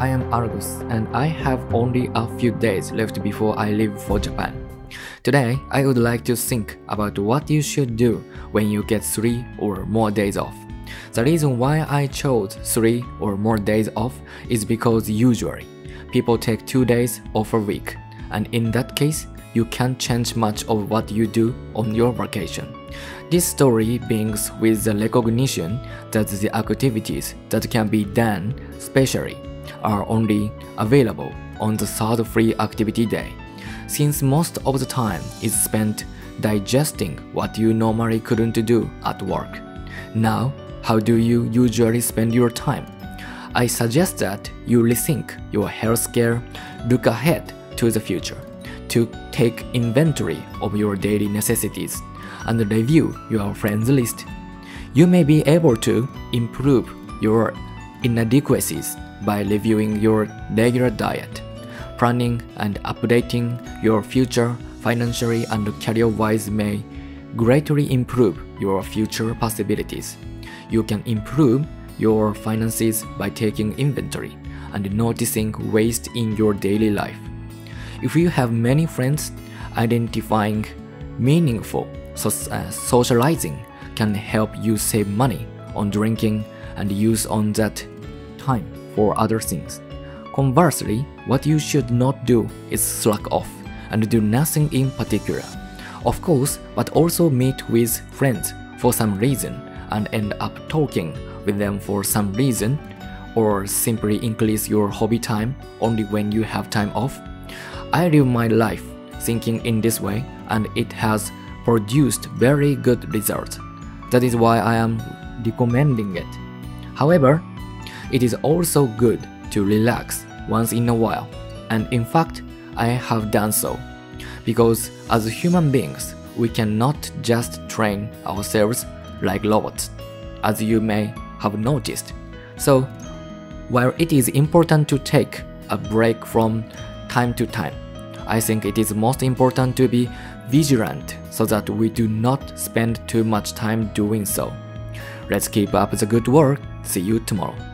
I am Argos and I have only a few days left before I leave for Japan. Today, I would like to think about what you should do when you get 3 or more days off. The reason why I chose 3 or more days off is because usually people take 2 days off a week, and in that case, you can't change much of what you do on your vacation. This story begins with the recognition that the activities that can be done specially are only available on the third free activity day, since most of the time is spent digesting what you normally couldn't do at work. Now, how do you usually spend your time? I suggest that you rethink your healthcare, look ahead to the future, to take inventory of your daily necessities, and review your friends list. You may be able to improve your inadequacies by reviewing your regular diet, planning and updating your future financially and career-wise may greatly improve your future possibilities. You can improve your finances by taking inventory and noticing waste in your daily life. If you have many friends, identifying meaningful so, uh, socializing can help you save money on drinking and use on that time for other things. Conversely, what you should not do is slack off and do nothing in particular. Of course, but also meet with friends for some reason and end up talking with them for some reason, or simply increase your hobby time only when you have time off. I live my life thinking in this way, and it has produced very good results. That is why I am recommending it. However, it is also good to relax once in a while, and in fact, I have done so. Because as human beings, we cannot just train ourselves like robots, as you may have noticed. So, while it is important to take a break from time to time, I think it is most important to be vigilant so that we do not spend too much time doing so. Let's keep up the good work. See you tomorrow.